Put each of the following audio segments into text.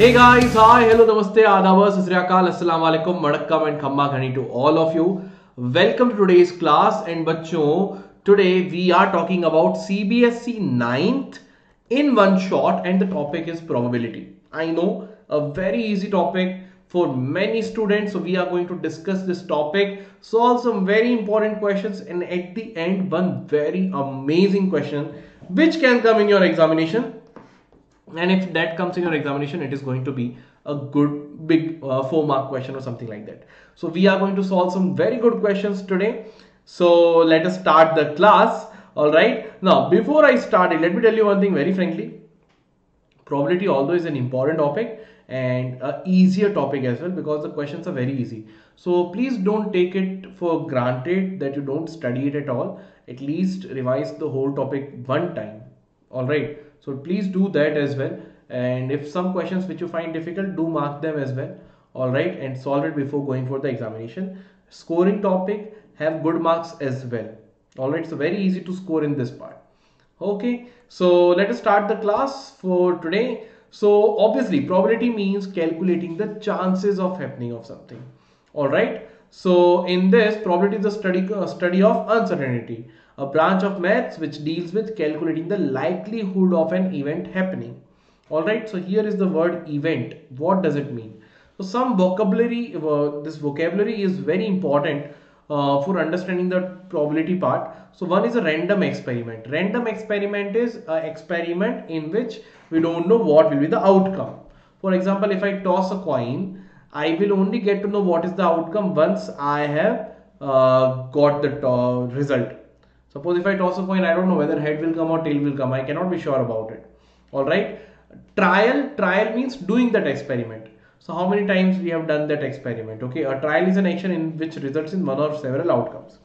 Hey guys, hi, hello, namaste, adab, sasriyakal, assalamu alaikum, vanakkam and khamma ghani to all of you. Welcome to today's class and bachcho, today we are talking about CBSE 9th in one shot and the topic is probability. I know a very easy topic for many students. So we are going to discuss this topic, solve some very important questions and at the end one very amazing question which can come in your examination and if that comes in your examination it is going to be a good big uh, four mark question or something like that. So we are going to solve some very good questions today. So let us start the class. All right. Now before i start it let me tell you one thing very frankly. Probability although is an important topic and a easier topic as well because the questions are very easy. So please don't take it for granted that you don't study it at all. At least revise the whole topic one time. All right so please do that as well. And if some questions which you find difficult do mark them as well. All right and solve it before going for the examination. Scoring topic have good marks as well. All right so very easy to score in this part. Okay so let us start the class for today. So obviously probability means calculating the chances of happening of something. All right so in this probability is the study uh, study of uncertainty a branch of maths which deals with calculating the likelihood of an event happening. All right so here is the word event. What does it mean? So some vocabulary uh, this vocabulary is very important uh, for understanding the probability part. So one is a random experiment. Random experiment is an experiment in which we don't know what will be the outcome. For example if i toss a coin i will only get to know what is the outcome once i have uh, got the result Suppose if I toss a coin, I don't know whether head will come or tail will come. I cannot be sure about it. All right. Trial, trial means doing that experiment. So how many times we have done that experiment? Okay. A trial is an action in which results in one or several outcomes.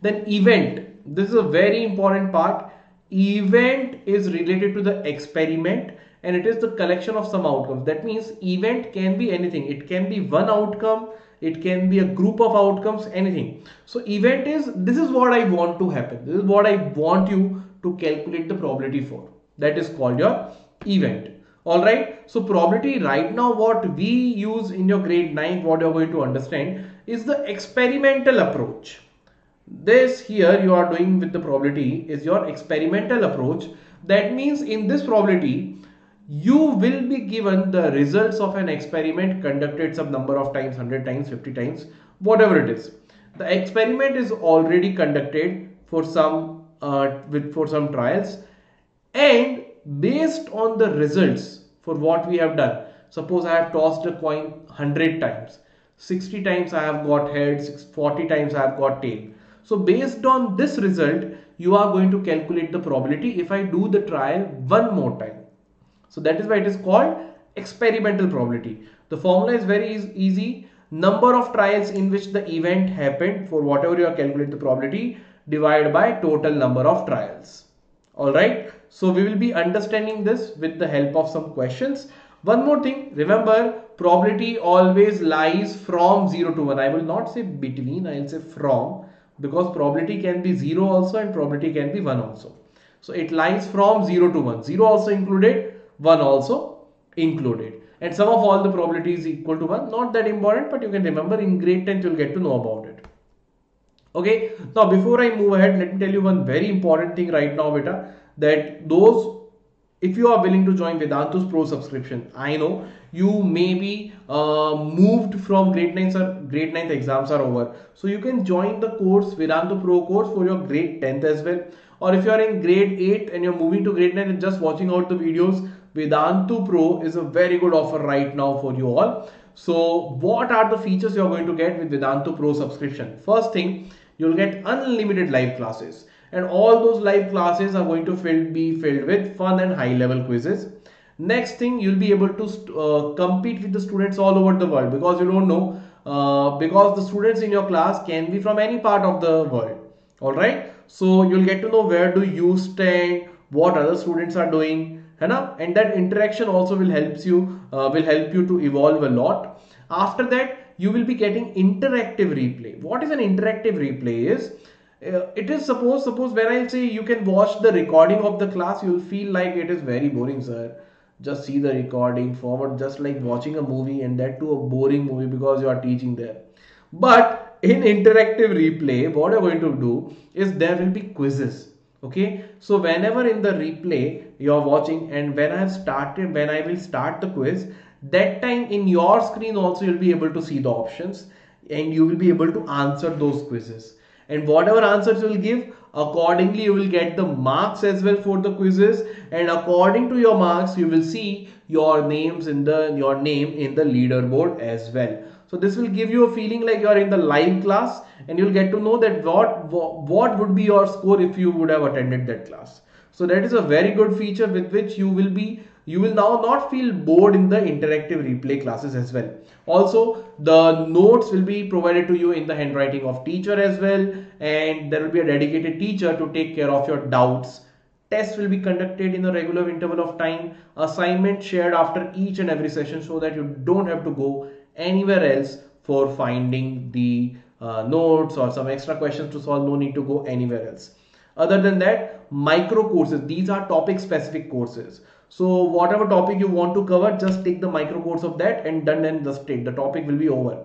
Then event. This is a very important part. Event is related to the experiment and it is the collection of some outcomes. That means event can be anything. It can be one outcome it can be a group of outcomes anything. So event is this is what i want to happen. This is what i want you to calculate the probability for. That is called your event. All right so probability right now what we use in your grade 9 what you're going to understand is the experimental approach. This here you are doing with the probability is your experimental approach. That means in this probability you will be given the results of an experiment conducted some number of times 100 times 50 times whatever it is. The experiment is already conducted for some uh, with for some trials. And based on the results for what we have done suppose i have tossed a coin 100 times. 60 times i have got head 40 times i have got tail. So based on this result you are going to calculate the probability if i do the trial one more time so that is why it is called experimental probability. The formula is very easy. Number of trials in which the event happened for whatever you are calculating the probability divided by total number of trials. Alright. So we will be understanding this with the help of some questions. One more thing. Remember probability always lies from 0 to 1. I will not say between. I will say from because probability can be 0 also and probability can be 1 also. So it lies from 0 to 1. 0 also included 1 also included and sum of all the probability is equal to 1 not that important but you can remember in grade 10 you'll get to know about it okay now before i move ahead let me tell you one very important thing right now beta that those if you are willing to join Vedantu's Pro subscription, I know you may be uh, moved from grade 9 or grade 9th exams are over. So you can join the course Vedantu Pro course for your grade 10th as well. Or if you are in grade 8 and you're moving to grade 9 and just watching out the videos, Vedantu Pro is a very good offer right now for you all. So what are the features you're going to get with Vedantu Pro subscription? First thing, you'll get unlimited live classes and all those live classes are going to fill, be filled with fun and high level quizzes next thing you'll be able to uh, compete with the students all over the world because you don't know uh, because the students in your class can be from any part of the world all right so you'll get to know where do you stand what other students are doing है and that interaction also will helps you uh, will help you to evolve a lot. After that you will be getting interactive replay. What is an interactive replay is uh, it is suppose suppose when i say you can watch the recording of the class you'll feel like it is very boring sir. Just see the recording forward just like watching a movie and that too a boring movie because you are teaching there. But in interactive replay what you're going to do is there will be quizzes okay? So whenever in the replay you're watching and when i have started when i will start the quiz that time in your screen also you'll be able to see the options and you will be able to answer those quizzes. And whatever answers you will give accordingly you will get the marks as well for the quizzes and according to your marks you will see your names in the your name in the leaderboard as well. So this will give you a feeling like you are in the live class and you'll get to know that what what would be your score if you would have attended that class so that is a very good feature with which you will be you will now not feel bored in the interactive replay classes as well. Also the notes will be provided to you in the handwriting of teacher as well and there will be a dedicated teacher to take care of your doubts. Tests will be conducted in a regular interval of time assignment shared after each and every session so that you don't have to go anywhere else for finding the uh, notes or some extra questions to solve. No need to go anywhere else other than that micro courses. These are topic specific courses. So whatever topic you want to cover just take the micro course of that and done and the state. The topic will be over.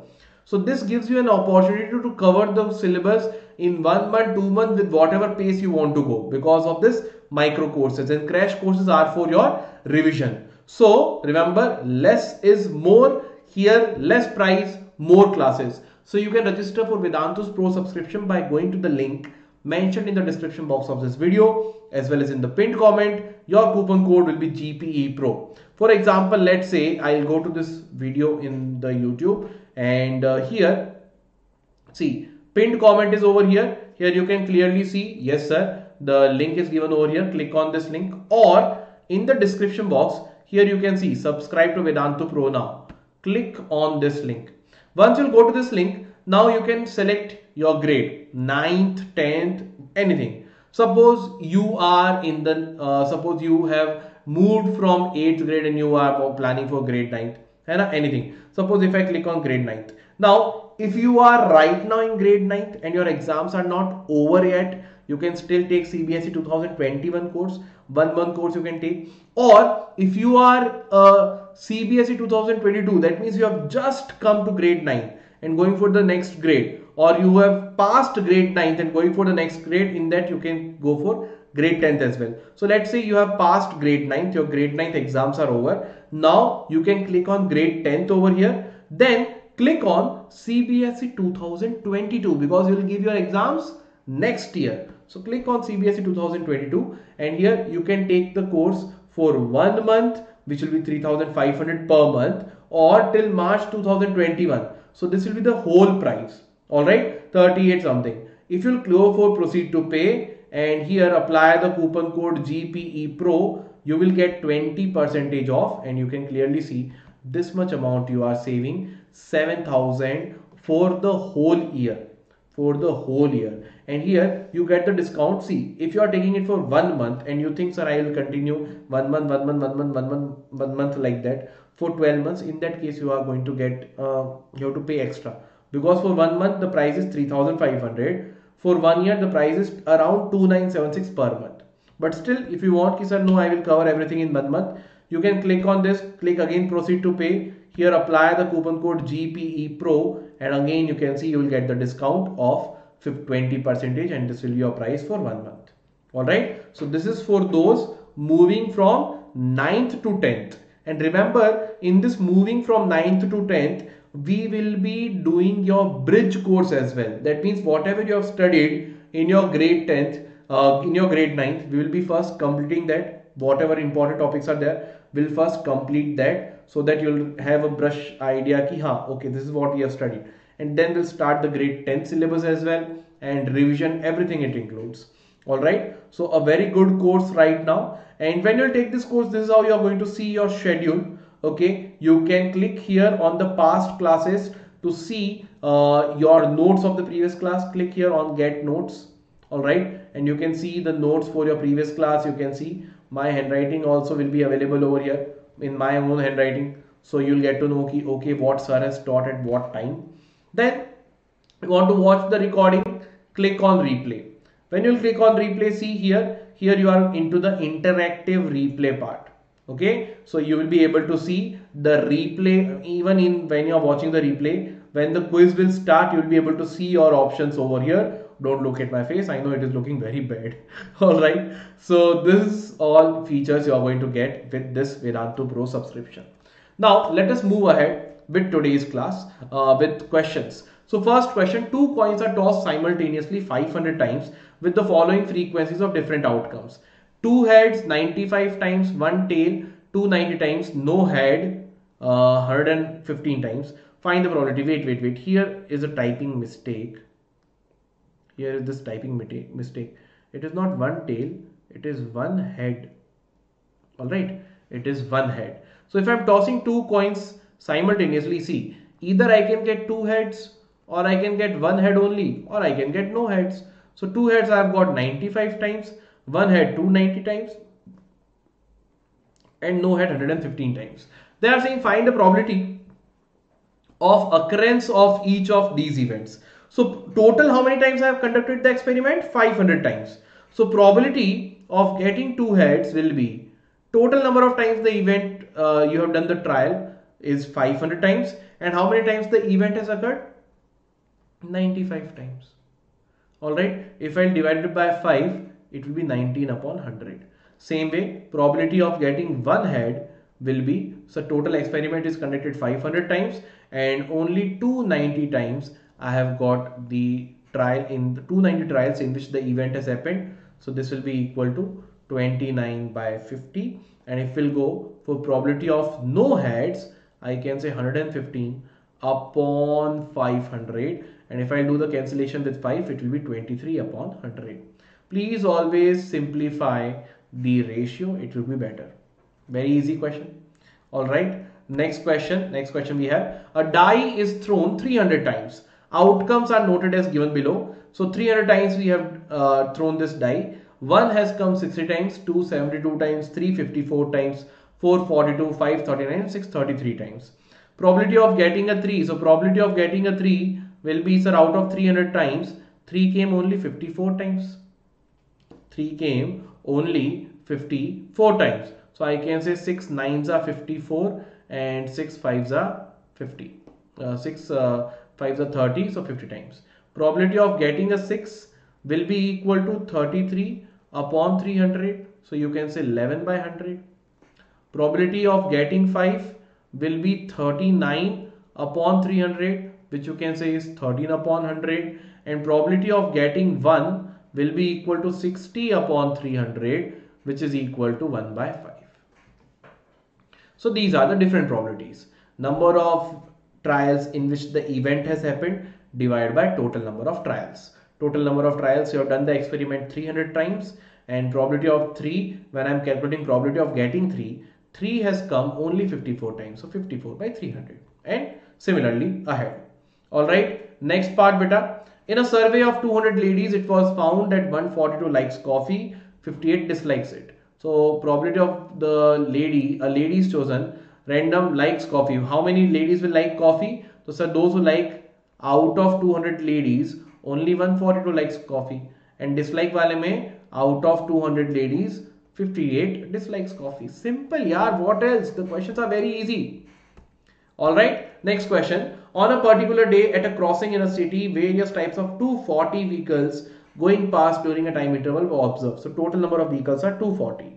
So this gives you an opportunity to, to cover the syllabus in one month two months with whatever pace you want to go because of this micro courses. And crash courses are for your revision. So remember less is more. Here less price more classes. So you can register for Vedantus Pro subscription by going to the link mentioned in the description box of this video as well as in the pinned comment your coupon code will be GPE Pro. For example let's say I'll go to this video in the YouTube and uh, here see pinned comment is over here. Here you can clearly see yes sir the link is given over here. Click on this link. Or in the description box here you can see subscribe to Vedantu Pro now. Click on this link. Once you go to this link now you can select your grade 9th 10th anything. Suppose you are in the uh, suppose you have moved from 8th grade and you are planning for grade 9th anything. Suppose if i click on grade 9th now if you are right now in grade 9th and your exams are not over yet you can still take cbse 2021 course. One month course you can take. Or if you are a cbse 2022 that means you have just come to grade 9 and going for the next grade or you have passed grade 9th and going for the next grade in that you can go for grade 10th as well. So let's say you have passed grade 9th your grade 9th exams are over. Now you can click on grade 10th over here. Then click on CBSE 2022 because you will give your exams next year. So click on CBSE 2022 and here you can take the course for one month which will be 3500 per month or till March 2021 so this will be the whole price all right 38 something. If you'll for proceed to pay. And here apply the coupon code GPE Pro. You will get 20 percentage off. And you can clearly see this much amount you are saving 7000 for the whole year. For the whole year. And here you get the discount. See if you are taking it for one month and you think sir i will continue one month one month one month one month one month like that for 12 months in that case you are going to get uh, you have to pay extra because for one month the price is 3500 for one year the price is around 2976 per month. But still if you want ki sir no i will cover everything in one month. You can click on this click again proceed to pay. Here apply the coupon code gpe pro and again you can see you will get the discount of 20 percentage and this will be your price for one month. All right? So this is for those moving from 9th to 10th and remember in this moving from 9th to 10th we will be doing your bridge course as well. That means whatever you have studied in your grade 10th uh, in your grade 9th we will be first completing that. Whatever important topics are there we'll first complete that so that you'll have a brush idea ki ha okay this is what we have studied. And then we'll start the grade 10 syllabus as well and revision everything it includes. All right? So a very good course right now. And when you take this course this is how you are going to see your schedule okay you can click here on the past classes to see uh, your notes of the previous class. Click here on get notes. All right and you can see the notes for your previous class. You can see my handwriting also will be available over here in my own handwriting. So you'll get to know okay, okay what sir has taught at what time. Then you want to watch the recording click on replay. When you'll click on replay see here here you are into the interactive replay part okay? So you will be able to see the replay even in when you're watching the replay when the quiz will start you'll be able to see your options over here. Don't look at my face. I know it is looking very bad. All right? So this is all features you are going to get with this vedantu pro subscription. Now let us move ahead with today's class uh, with questions. So first question two coins are tossed simultaneously 500 times with the following frequencies of different outcomes two heads 95 times one tail 290 times no head uh, 115 times. Find the probability. Wait wait wait. Here is a typing mistake. Here is this typing mistake. It is not one tail. It is one head. All right. It is one head. So if i'm tossing two coins simultaneously see either i can get two heads or i can get one head only or i can get no heads. So two heads i've got 95 times one head 290 times and no head 115 times. They are saying find the probability of occurrence of each of these events. So total how many times I have conducted the experiment? 500 times. So probability of getting two heads will be total number of times the event uh, you have done the trial is 500 times and how many times the event has occurred? 95 times. All right? If I divide it by 5 it will be 19 upon 100 same way probability of getting one head will be so total experiment is conducted 500 times and only 290 times I have got the trial in the 290 trials in which the event has happened. So this will be equal to 29 by 50 and if we'll go for probability of no heads I can say 115 upon 500 and if I do the cancellation with 5 it will be 23 upon 100 please always simplify the ratio. It will be better. Very easy question. All right. Next question. Next question we have. A die is thrown 300 times. Outcomes are noted as given below. So 300 times we have uh, thrown this die. One has come 60 times 272 times 354 times 442 539 633 times. Probability of getting a 3 so probability of getting a 3 will be sir out of 300 times 3 came only 54 times 3 came only 54 times. So I can say 6 9s are 54 and 6 5s are 50. Uh, 6 uh, 5s are 30 so 50 times. Probability of getting a 6 will be equal to 33 upon 300. So you can say 11 by 100. Probability of getting 5 will be 39 upon 300 which you can say is 13 upon 100 and probability of getting 1 will be equal to 60 upon 300 which is equal to 1 by 5. So these are the different probabilities. Number of trials in which the event has happened divided by total number of trials. Total number of trials you have done the experiment 300 times and probability of 3 when I am calculating probability of getting 3 3 has come only 54 times so 54 by 300 and similarly ahead. Alright next part beta in a survey of 200 ladies, it was found that 142 likes coffee, 58 dislikes it. So probability of the lady, a lady is chosen, random likes coffee. How many ladies will like coffee? So sir, those who like out of 200 ladies, only 142 likes coffee. And dislike wale mein, out of 200 ladies, 58 dislikes coffee. Simple, yaar. What else? The questions are very easy. All right. Next question. On a particular day at a crossing in a city, various types of 240 vehicles going past during a time interval were observed. So total number of vehicles are 240.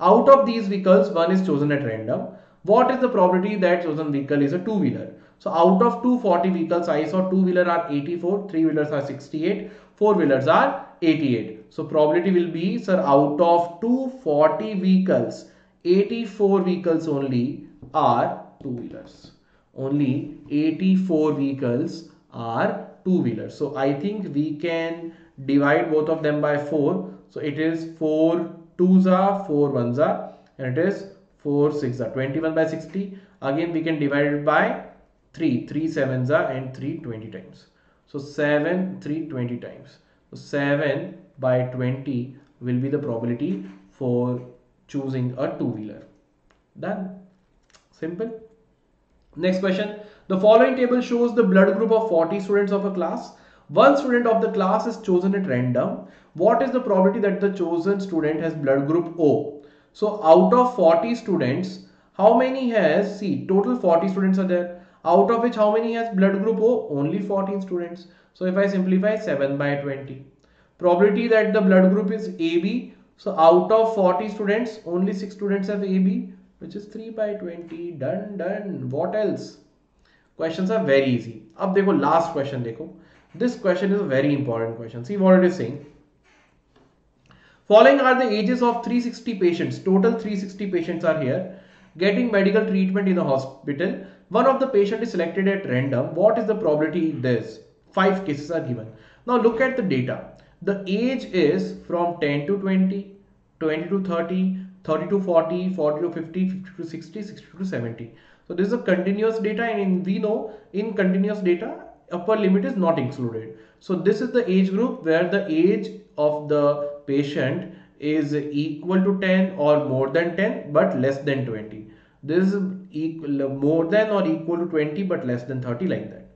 Out of these vehicles, one is chosen at random. What is the probability that chosen vehicle is a two-wheeler? So out of 240 vehicles, I saw two-wheeler are 84, three-wheelers are 68, four-wheelers are 88. So probability will be, sir, out of 240 vehicles, 84 vehicles only are two-wheelers only 84 vehicles are two wheelers so i think we can divide both of them by 4 so it is 4 2s are 4 1s are and it is 4 6 are. 21 by 60 again we can divide it by 3 3 7s are and 3 20 times. So 7 3 20 times. So 7 by 20 will be the probability for choosing a two wheeler done. Simple Next question. The following table shows the blood group of 40 students of a class. One student of the class is chosen at random. What is the probability that the chosen student has blood group O? So out of 40 students, how many has, see, total 40 students are there. Out of which how many has blood group O? Only 14 students. So if I simplify 7 by 20. Probability that the blood group is AB. So out of 40 students, only 6 students have AB, which is 3 by 20. Done, done. What else? Questions are very easy. Up देखो last question देखो. This question is a very important question. See what it is saying. Following are the ages of 360 patients. Total 360 patients are here. Getting medical treatment in the hospital. One of the patient is selected at random. What is the probability this? Five cases are given. Now look at the data. The age is from 10 to 20, 20 to 30, 30 to 40, 40 to 50, 50 to 60, 60 to 70. So this is a continuous data and we know in continuous data upper limit is not included. So this is the age group where the age of the patient is equal to 10 or more than 10 but less than 20. This is equal, more than or equal to 20 but less than 30 like that.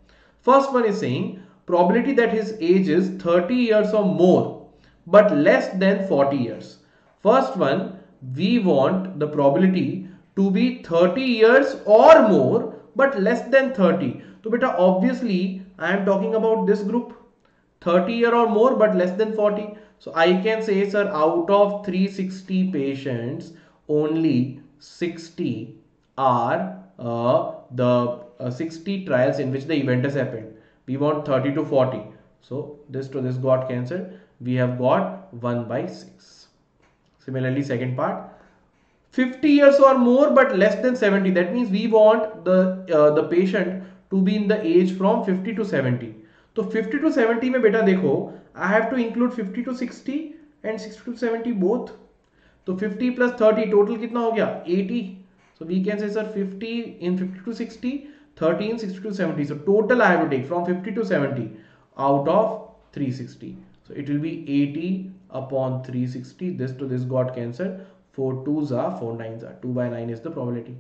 First one is saying probability that his age is 30 years or more but less than 40 years. First one we want the probability to be 30 years or more but less than 30 so beta obviously I am talking about this group 30 year or more but less than 40. So I can say sir out of 360 patients only 60 are uh, the uh, 60 trials in which the event has happened. We want 30 to 40. So this to this got cancelled. We have got 1 by 6. Similarly second part 50 years or more but less than 70 that means we want the uh, the patient to be in the age from 50 to 70 तो 50 to 70 में बेटा देखो I have to include 50 to 60 and 60 to 70 both तो 50 plus 30 total कितना हो गया 80 so we can say sir 50 in 50 to 60 30 in 60 to 70 so total I have to take from 50 to 70 out of 360 so it will be 80 upon 360 this to this got cancelled. 4 2s are 4 9s are. 2 by 9 is the probability.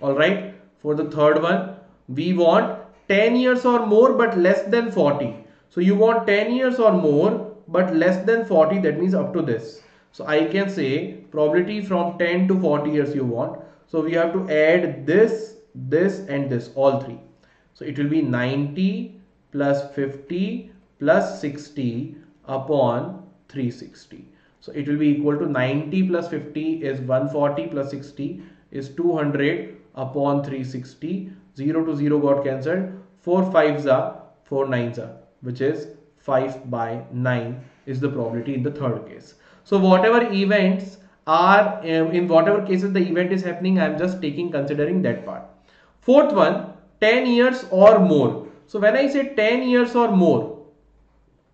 All right for the third one we want 10 years or more but less than 40 so you want 10 years or more but less than 40 that means up to this. So i can say probability from 10 to 40 years you want. So we have to add this this and this all three. So it will be 90 plus 50 plus 60 upon 360 so it will be equal to 90 plus 50 is 140 plus 60 is 200 upon 360 0 to 0 got cancelled. 4 5s are 4 9s are which is 5 by 9 is the probability in the third case. So whatever events are um, in whatever cases the event is happening i am just taking considering that part. Fourth one 10 years or more. So when i say 10 years or more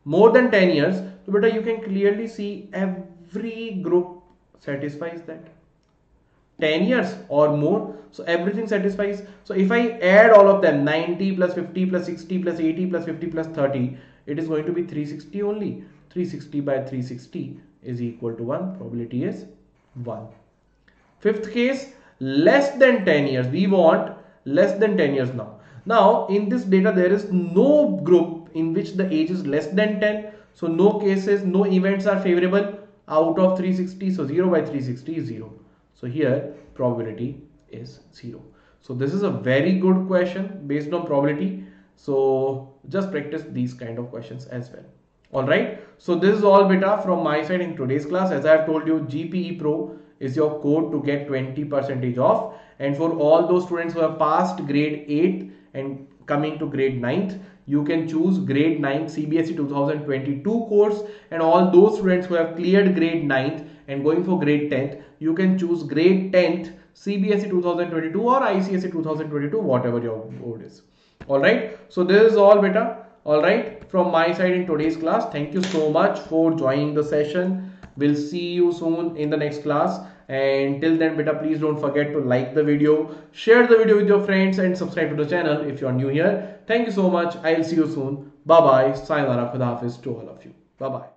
more than 10 years so better you can clearly see every group satisfies that. 10 years or more so everything satisfies. So if i add all of them 90 plus 50 plus 60 plus 80 plus 50 plus 30 it is going to be 360 only. 360 by 360 is equal to 1 probability is 1 fifth case less than 10 years. We want less than 10 years now. Now in this data there is no group in which the age is less than 10 so no cases no events are favorable out of 360 so 0 by 360 is 0 so here probability is 0. So this is a very good question based on probability. So just practice these kind of questions as well. Alright. So this is all beta from my side in today's class. As I have told you GPE Pro is your code to get 20 percentage off and for all those students who have passed grade 8 and coming to grade 9th you can choose grade 9 CBSE 2022 course. And all those students who have cleared grade 9th and going for grade 10th you can choose grade 10th CBSE 2022 or ICSE 2022 whatever your board is. Alright so this is all beta. Alright from my side in today's class thank you so much for joining the session. We'll see you soon in the next class and till then beta please don't forget to like the video share the video with your friends and subscribe to the channel if you are new here. Thank you so much. I'll see you soon. Bye bye sayonara. Khuda to all of you. Bye bye